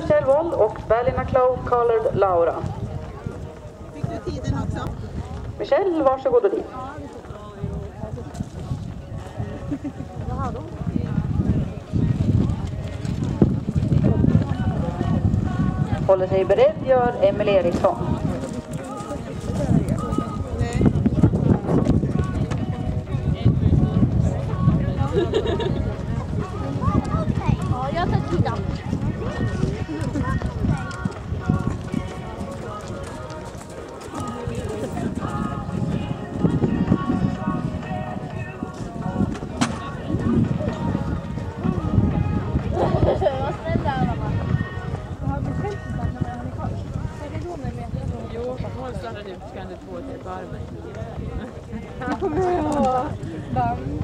Michelle Wall och Ballina Clow Colored Laura. Fick du tiden också? Michelle, varsågod och dit. Håller sig beredd gör Emil Eriksson. Ja, jag tar tiden. Jo, håll standard ut så kan du få till varmen. Det kommer.